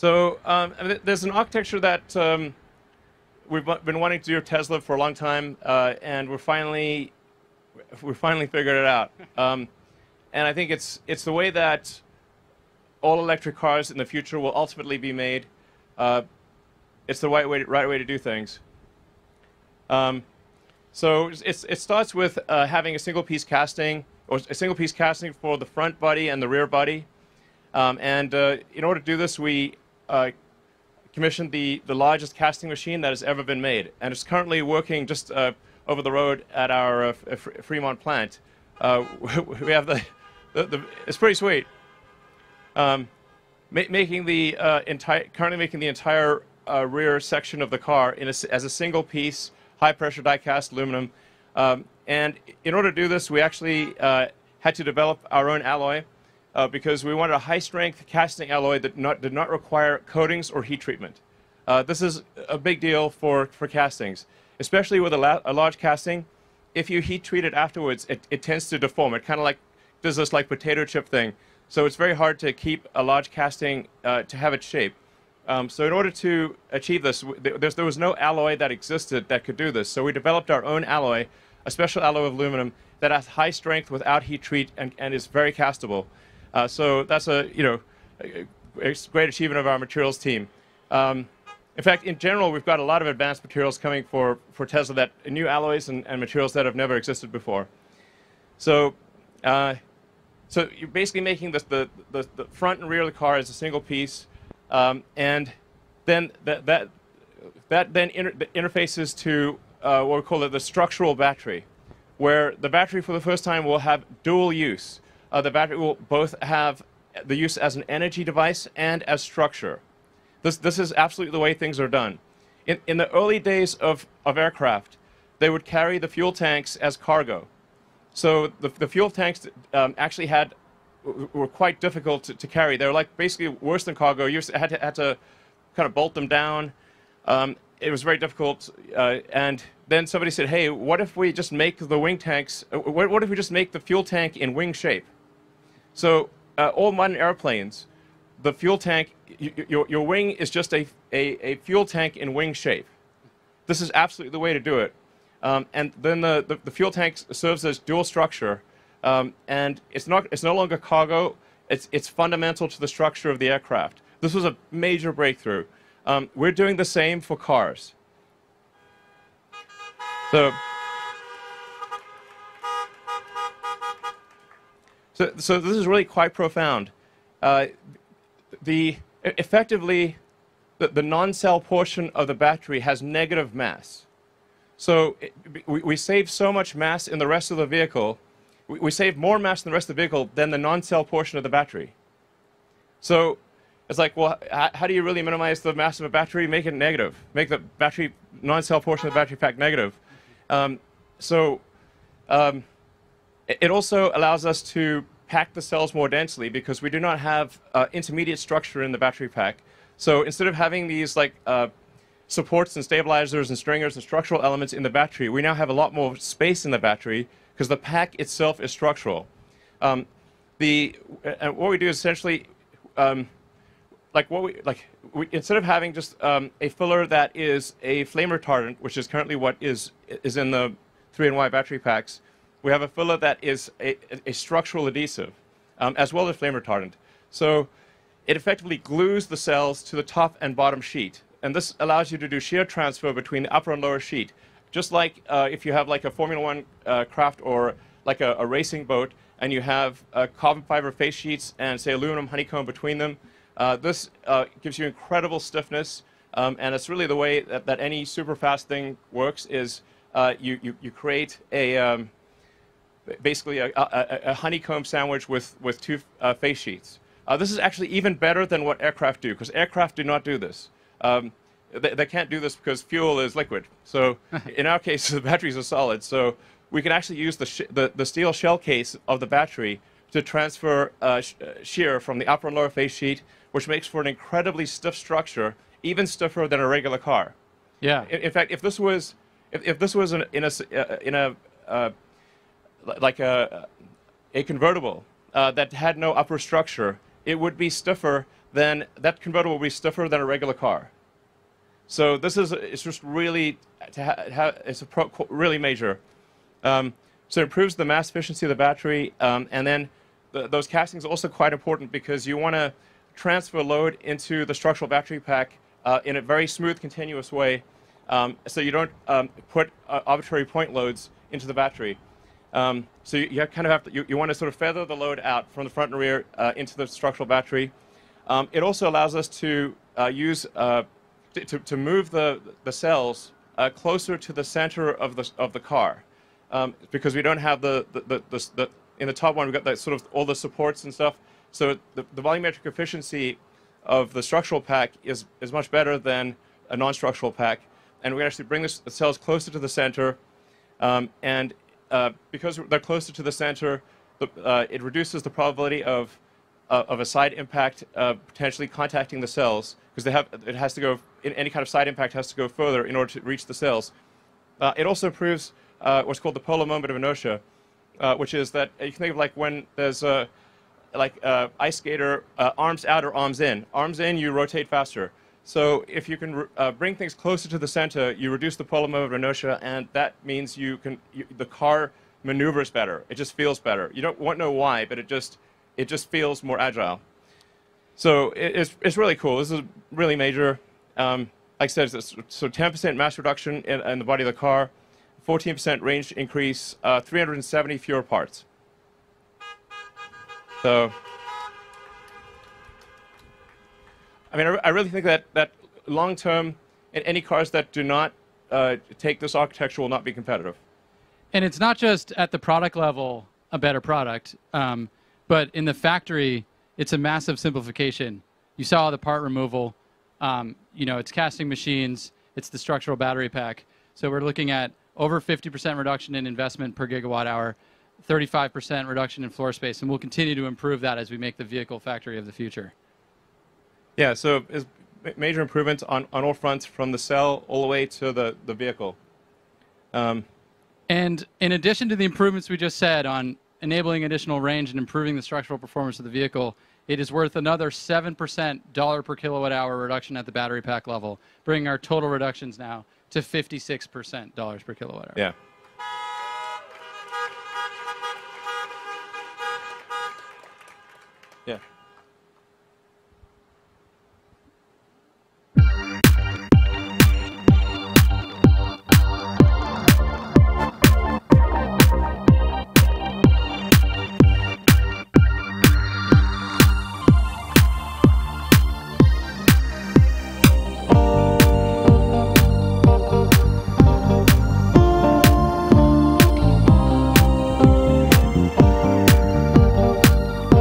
So um, there's an architecture that um, we've been wanting to do Tesla for a long time, uh, and we're finally we finally figured it out. Um, and I think it's it's the way that all electric cars in the future will ultimately be made. Uh, it's the right way, right way to do things. Um, so it starts with uh, having a single piece casting, or a single piece casting for the front body and the rear body. Um, and uh, in order to do this, we uh, commissioned the, the largest casting machine that has ever been made. And it's currently working just uh, over the road at our uh, Fremont plant. Uh, we have the, the, the, it's pretty sweet. Um, ma making the entire, currently making the entire uh, rear section of the car a, as a single piece, high pressure die cast aluminum. Um, and in order to do this, we actually uh, had to develop our own alloy uh, because we wanted a high strength casting alloy that not, did not require coatings or heat treatment. Uh, this is a big deal for, for castings, especially with a, a large casting. If you heat treat it afterwards, it, it tends to deform. It kind of like does this like potato chip thing. So it's very hard to keep a large casting uh, to have its shape. Um, so in order to achieve this, there was no alloy that existed that could do this. So we developed our own alloy, a special alloy of aluminum that has high strength without heat treat and, and is very castable. Uh, so that's a you know a, a great achievement of our materials team. Um, in fact, in general, we've got a lot of advanced materials coming for, for Tesla that new alloys and, and materials that have never existed before. So, uh, so you're basically making this, the, the, the front and rear of the car as a single piece. Um, and then that, that, that then inter interfaces to uh, what we call it the structural battery, where the battery for the first time will have dual use. Uh, the battery will both have the use as an energy device and as structure. This, this is absolutely the way things are done. In, in the early days of, of aircraft, they would carry the fuel tanks as cargo. So the, the fuel tanks um, actually had were quite difficult to, to, carry. They were like basically worse than cargo. You had to, had to kind of bolt them down. Um, it was very difficult. Uh, and then somebody said, hey, what if we just make the wing tanks, uh, what, what, if we just make the fuel tank in wing shape? So uh, all modern airplanes, the fuel tank, your, your wing is just a, a, a, fuel tank in wing shape. This is absolutely the way to do it. Um, and then the, the, the fuel tank serves as dual structure um, and it's, not, it's no longer cargo, it's, it's fundamental to the structure of the aircraft. This was a major breakthrough. Um, we're doing the same for cars. So, so, so this is really quite profound. Uh, the, effectively, the, the non-cell portion of the battery has negative mass. So it, we, we save so much mass in the rest of the vehicle we, we save more mass in the rest of the vehicle than the non-cell portion of the battery. So it's like, well, how do you really minimize the mass of a battery? Make it negative. Make the battery non-cell portion of the battery pack negative. Um, so um, it also allows us to pack the cells more densely because we do not have uh, intermediate structure in the battery pack. So instead of having these like uh, supports and stabilizers and stringers and structural elements in the battery, we now have a lot more space in the battery because the pack itself is structural. Um, the and what we do is essentially, um, like what we like, we, instead of having just um, a filler that is a flame retardant, which is currently what is is in the 3 and Y battery packs, we have a filler that is a, a structural adhesive, um, as well as flame retardant. So it effectively glues the cells to the top and bottom sheet, and this allows you to do shear transfer between the upper and lower sheet. Just like uh, if you have like a Formula One uh, craft or like a, a, racing boat, and you have uh, carbon fiber face sheets and say aluminum honeycomb between them, uh, this uh, gives you incredible stiffness. Um, and it's really the way that, that any super fast thing works is uh, you, you, you, create a um, basically a, a, a, honeycomb sandwich with, with two face sheets. this is actually even better than what aircraft do, because aircraft do not do this. Um, they, they can't do this because fuel is liquid. So in our case, the batteries are solid. So we can actually use the, the, the, steel shell case of the battery to transfer uh, sh uh, shear from the upper and lower face sheet, which makes for an incredibly stiff structure, even stiffer than a regular car. Yeah. In, in fact, if this was, if, if this was in a, in a, uh, in a uh, like a, a convertible uh, that had no upper structure, it would be stiffer than, that convertible would be stiffer than a regular car. So this is it's just really it's a pro- really major. Um, so it improves the mass efficiency of the battery, um, and then the, those castings are also quite important because you want to transfer load into the structural battery pack uh, in a very smooth, continuous way, um, so you don't um, put uh, arbitrary point loads into the battery. Um, so you, you, kind of have to, you, you, want to sort of feather the load out from the front and rear uh, into the structural battery. Um, it also allows us to uh, use uh, to, to move the, the cells uh, closer to the center of the, of the car um, because we don't have the, the, the, the, the in the top one we've got that sort of all the supports and stuff. So the, the volumetric efficiency of the structural pack is, is much better than a non-structural pack, and we actually bring the cells closer to the center, um, and uh, because they're closer to the center, the, uh, it reduces the probability of uh, of a side impact uh, potentially contacting the cells because they have it has to go any kind of side impact has to go further in order to reach the cells. Uh, it also improves uh, what's called the polar moment of inertia, which is that you can think of like when there's a like ice skater arms out or arms in. Arms in, you rotate faster. So if you can uh, bring things closer to the center, you reduce the polar moment of inertia, and that means you can you, the car maneuvers better. It just feels better. You don't want to know why, but it just it just feels more agile. So it, it's it's really cool. This is really major. Um, like I said, so 10% mass reduction in, in, the body of the car, 14% range increase, uh, 370 fewer parts. So I mean, I, I really think that, that long term, any cars that do not uh, take this architecture will not be competitive. And it's not just at the product level a better product, um, but in the factory, it's a massive simplification. You saw the part removal. Um, you know, it's casting machines. It's the structural battery pack. So we're looking at over 50% reduction in investment per gigawatt hour, 35% reduction in floor space, and we'll continue to improve that as we make the vehicle factory of the future. Yeah, so is major improvements on, on all fronts from the cell all the way to the, the vehicle. Um, and in addition to the improvements we just said on enabling additional range and improving the structural performance of the vehicle, it is worth another 7% dollar per kilowatt hour reduction at the battery pack level, bringing our total reductions now to 56% dollars per kilowatt hour. Yeah. Yeah.